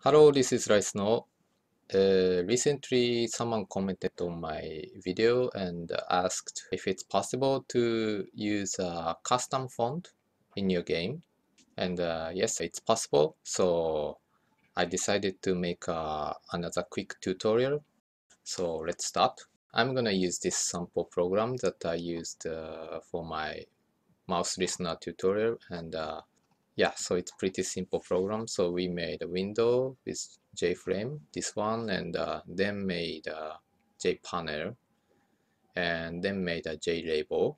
Hello, this is RyiSnow. Uh, recently, someone commented on my video and asked if it's possible to use a custom font in your game. And uh, yes, it's possible. So I decided to make uh, another quick tutorial. So let's start. I'm gonna use this sample program that I used uh, for my mouse listener tutorial and uh, yeah so it's pretty simple program. So we made a window with jframe this one and uh, then made a jpanel and then made a jlabel.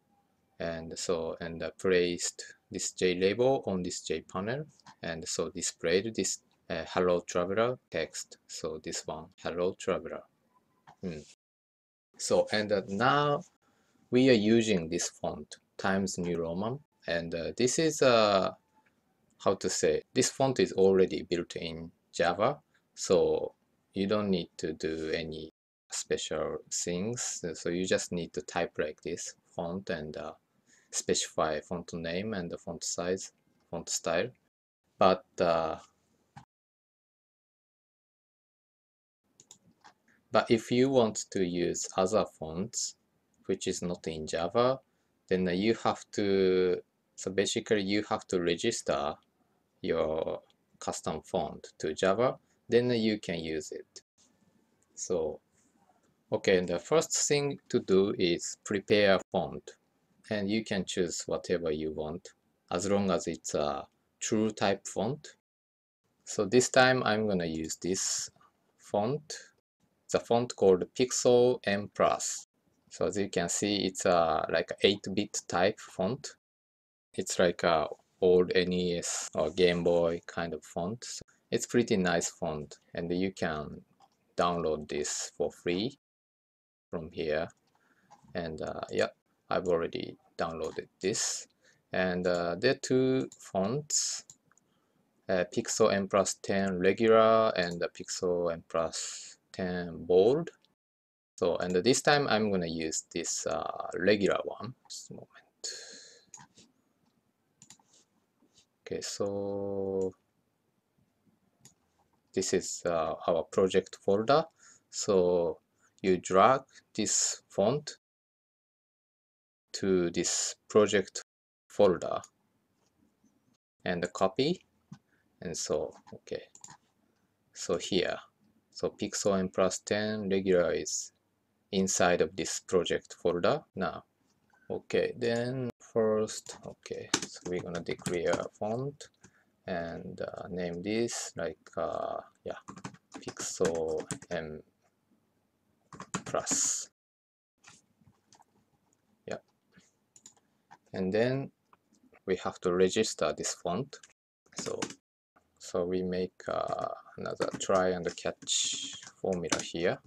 And so and uh, placed this jlabel on this jpanel and so displayed this uh, hello traveler text. So this one hello traveler. Hmm. so and uh, now we are using this font Times New Roman. And uh, this is a uh, how to say this font is already built in Java so you don't need to do any special things. So you just need to type like this font and uh, specify font name and the font size font style. But uh, but if you want to use other fonts which is not in Java then you have to so basically you have to register your custom font to Java then you can use it. So okay the first thing to do is prepare font and you can choose whatever you want as long as it's a true type font. So this time I'm gonna use this font. The font called Pixel M Plus. So as you can see, it's a like 8-bit type font. It's like a old NES or Game Boy kind of font. So it's pretty nice font and you can download this for free from here. And uh, yeah, I've already downloaded this. And uh, there are two fonts, uh, Pixel M Plus 10 regular and the Pixel M Plus 10 bold. So, and this time I'm to use this uh, regular one. Just a moment. Okay, so this is uh, our project folder. So you drag this font to this project folder and copy and so okay so here so pixel m plus 10 regular is inside of this project folder now okay then first. Okay so we're gonna declare a font and uh, name this like uh, yeah pixel m plus. Yeah. And then we have to register this font. So so we make uh, another try and catch formula here.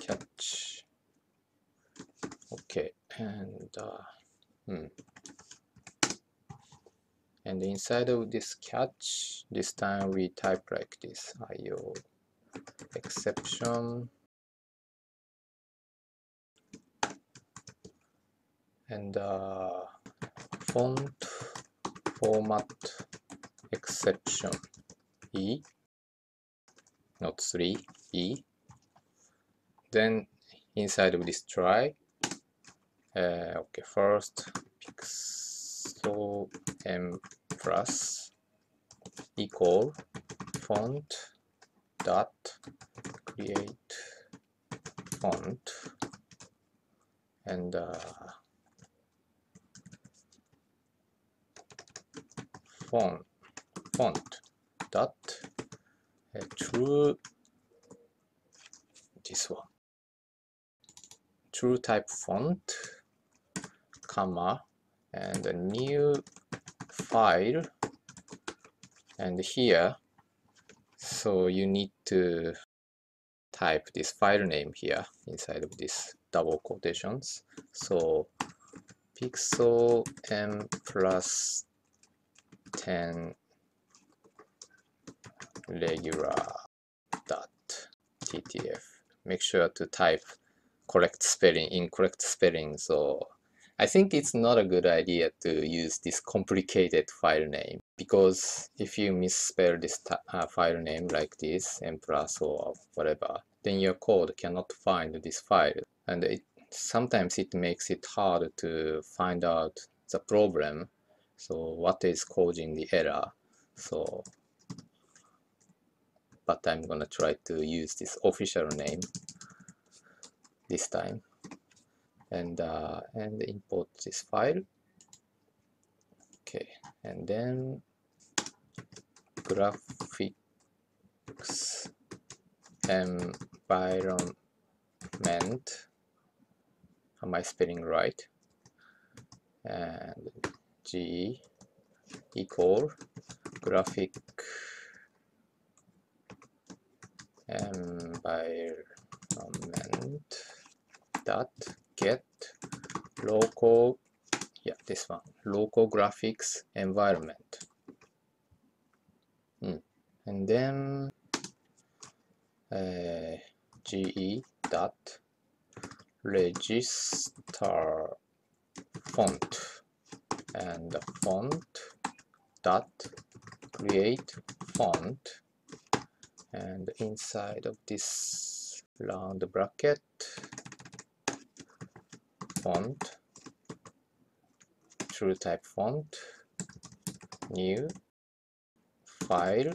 Catch. Okay and uh, hmm. and inside of this catch this time we type like this io exception. And uh, font format exception e. Not 3 e. Then inside of this try uh, okay first pixel m plus equal font dot create font. And uh, font font dot uh, true this one. True type font comma and a new file. And here so you need to type this file name here inside of this double quotations. So pixel m plus 10 regular dot ttf make sure to type correct spelling, incorrect spelling, so I think it's not a good idea to use this complicated file name because if you misspell this uh, file name like this, m plus or whatever, then your code cannot find this file. And it sometimes it makes it hard to find out the problem. So what is causing the error? So but I'm gonna try to use this official name this time and uh, and import this file. Okay and then graphics environment. Am I spelling right? And g equal graphic environment dot get local yeah this one local graphics environment. Mm. and then uh, ge dot register font. And font dot create font. And inside of this round bracket font. True type font. New. File.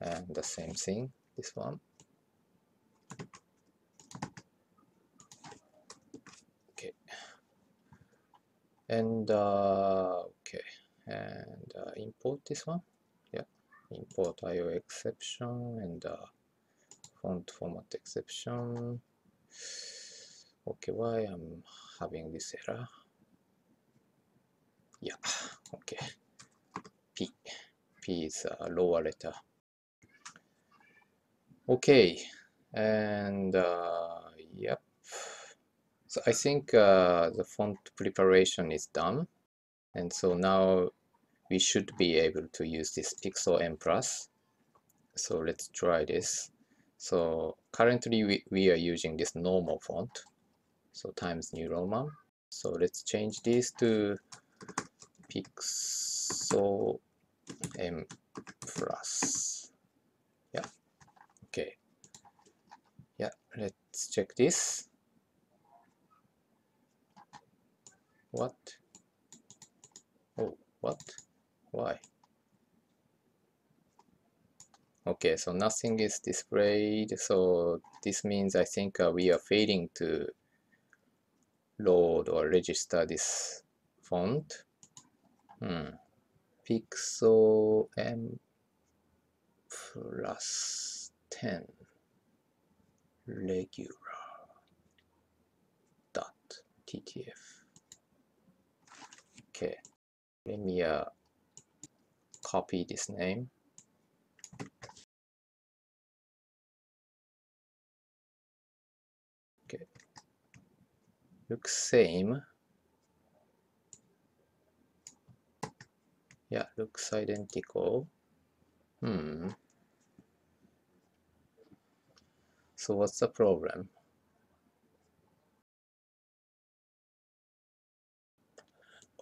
And the same thing this one. Okay. And uh, okay. And uh, import this one. Yeah. Import IO exception and uh, font format exception okay why I'm having this error? Yeah okay. P P is a lower letter. Okay and uh, yep. So I think uh, the font preparation is done. And so now we should be able to use this Pixel M Plus. So let's try this. So currently we, we are using this normal font so times New Roman so let's change this to pixel m plus yeah. Okay. Yeah let's check this. What? Oh what? Why? Okay so nothing is displayed. So this means I think uh, we are failing to load or register this font. Hmm. Pixel M plus 10 regular dot ttf. Okay, let me uh, copy this name. Looks same. Yeah looks identical. Hmm. So what's the problem?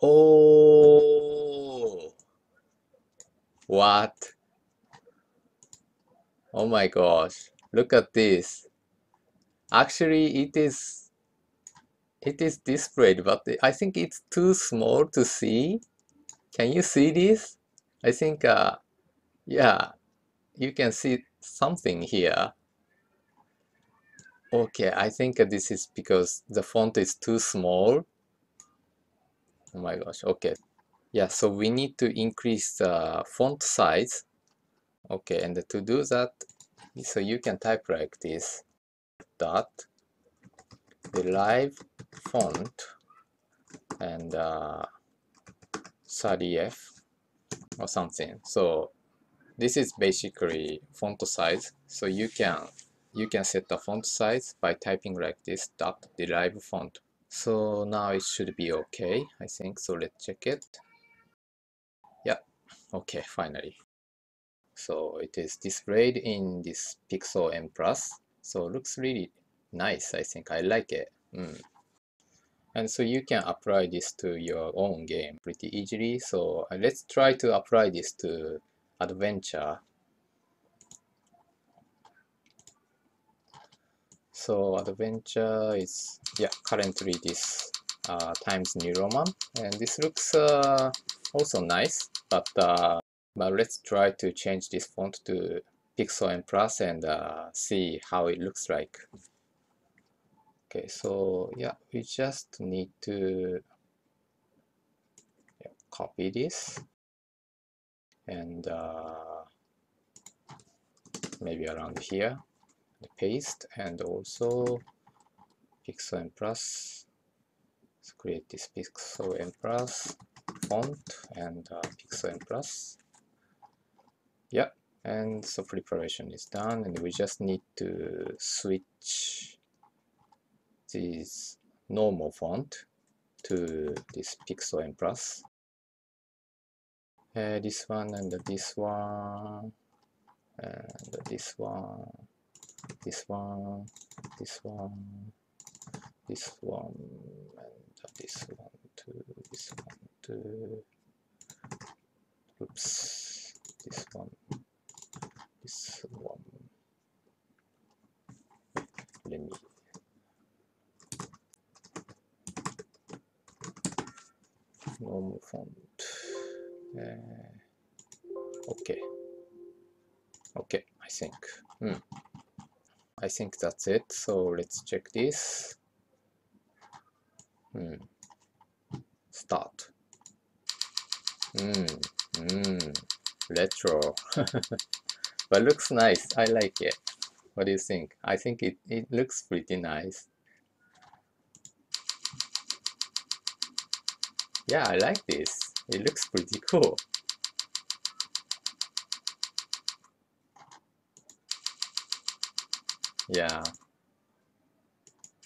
Oh! What? Oh my gosh. Look at this. Actually it is it is displayed, but I think it's too small to see. Can you see this? I think, uh, yeah, you can see something here. Okay, I think this is because the font is too small. Oh my gosh, okay. Yeah, so we need to increase the font size. Okay, and to do that, so you can type like this, dot derive font and uh, 30f or something. So this is basically font size. So you can you can set the font size by typing like this dot derive font. So now it should be okay I think. So let's check it. Yeah okay finally. So it is displayed in this pixel m plus. So looks really nice I think. I like it. Mm. And so you can apply this to your own game pretty easily. So uh, let's try to apply this to adventure. So adventure is yeah currently this uh, Times New Roman. And this looks uh, also nice but uh, but let's try to change this font to Pixel M Plus and uh, see how it looks like okay so yeah we just need to yeah, copy this. And uh, maybe around here paste and also pixel m plus let's create this pixel m plus font and uh, pixel m plus yeah and so preparation is done and we just need to switch this normal font to this pixel m plus. Uh, this one and this one and this one this one this one this one and this one too this one too oops this one this one let me normal font uh, okay. Okay I think. Hmm. I think that's it. So let's check this. Hmm. start. Hmm. Hmm. retro. But looks nice. I like it. What do you think? I think it, it looks pretty nice yeah I like this. It looks pretty cool. Yeah.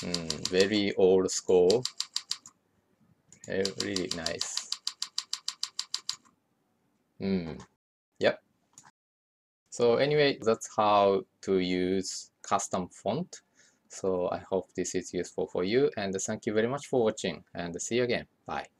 Mm, very old school. Really nice. Mm. yep. So anyway that's how to use custom font. So I hope this is useful for you and thank you very much for watching and see you again. Bye